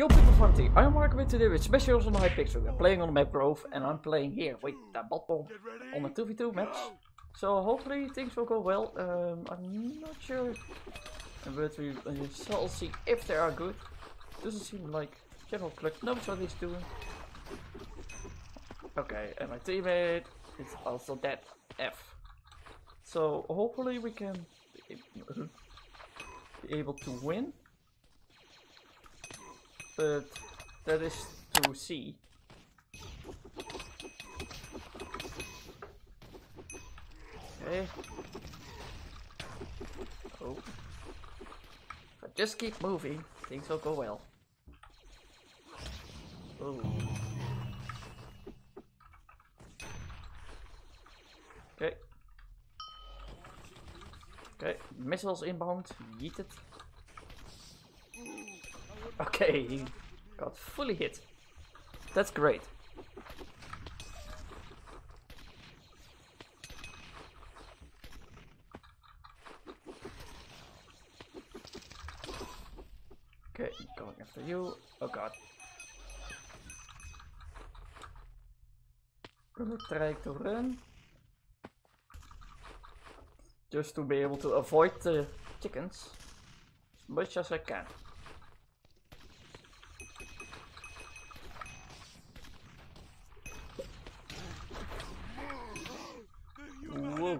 Yo people from the I'm Mark with today with Specials on the Hypixel. We're playing on the map Grove and I'm playing here with the bot on a 2v2 match. So hopefully things will go well. Um, I'm not sure, but we uh, shall see if they are good. Doesn't seem like General Cluck knows what he's doing. Okay, and my teammate is also dead. F. So hopefully we can be able to win but that is to see. Okay. Oh. If I just keep moving, things will go well. Oh. Okay. Okay, missiles inbound, yeet it. Okay, he got fully hit. That's great. Okay, going after you. Oh god. Try to run. Just to be able to avoid the chickens as much as I can. Whoa.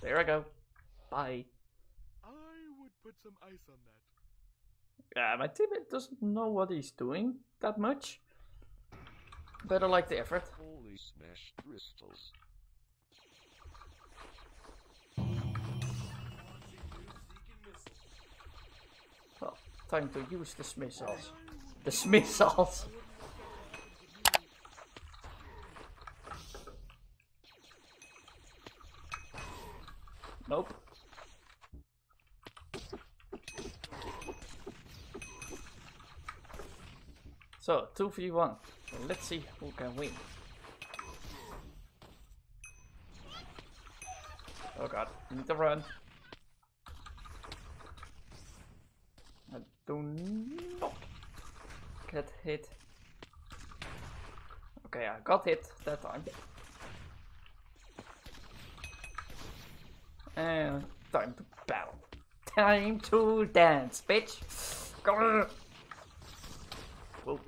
There I go. Bye. I would put some ice on that. Yeah, my teammate doesn't know what he's doing that much. But I like the effort. Holy smashed crystals. Well, time to use the missiles. The missiles. Nope. So, 2v1. Let's see who can win. Oh god, need to run. I do not get hit. Okay, I got hit that time. And time to battle. Time to dance, bitch. Grr. Whoa.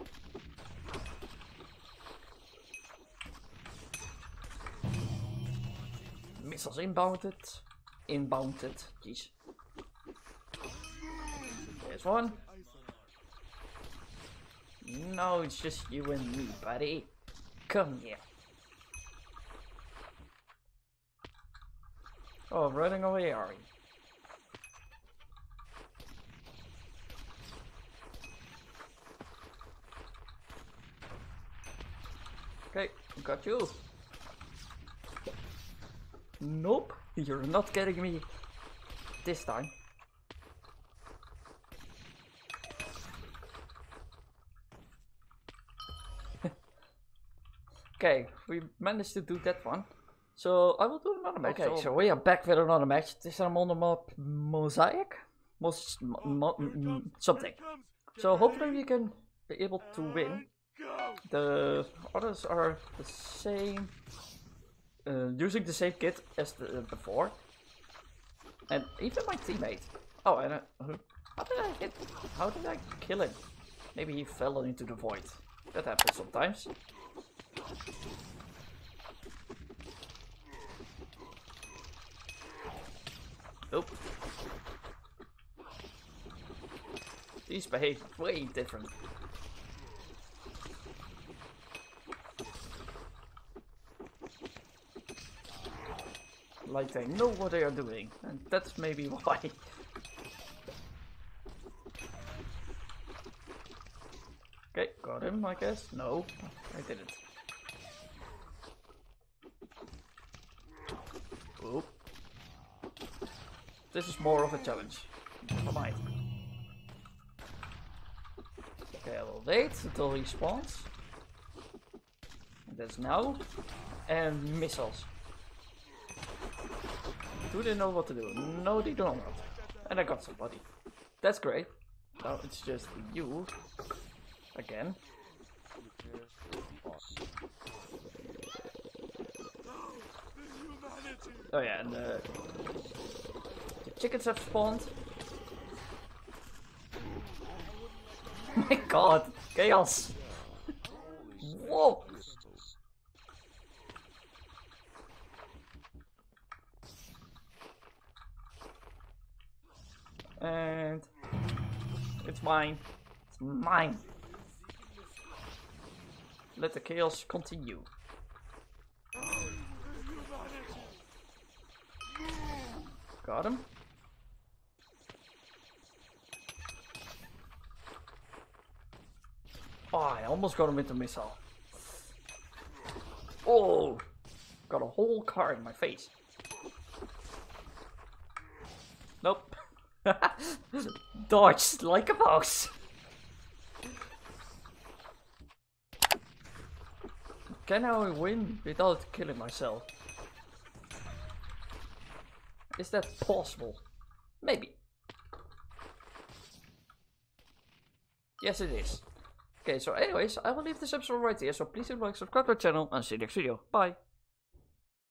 Missiles inbounded. Inbounded. Jeez. There's one. No, it's just you and me, buddy. Come here. Oh, running away, are you? Okay, got you. Nope, you're not getting me this time. okay, we managed to do that one. So I will do another match. Okay, so we are back with another match. This time on the map Mosaic? Mos mo mo mm, something. So hopefully we can be able to win. The others are the same, uh, using the same kit as the, uh, before. And even my teammate. Oh, and uh, how did I hit? How did I kill him? Maybe he fell into the void. That happens sometimes. Nope. These behave way different. Like they know what they are doing, and that's maybe why. Okay, got him, I guess. No, I didn't. Oop. This is more of a challenge. Never mind. Okay, I will wait until he spawns. That's now. And missiles. Do they know what to do? No, they do not. And I got somebody. That's great. Now it's just you. again. Oh yeah, and the chickens have spawned. My god, chaos! Whoa! And it's mine. It's mine. Let the chaos continue. Got him. Oh, I almost got him the missile. Oh, got a whole car in my face. Nope. Dodged like a mouse. Can I win without killing myself? Is that possible? Maybe. Yes, it is. Okay, so anyways, I will leave this episode right here, so please do like, subscribe to the channel, and see you next video. Bye!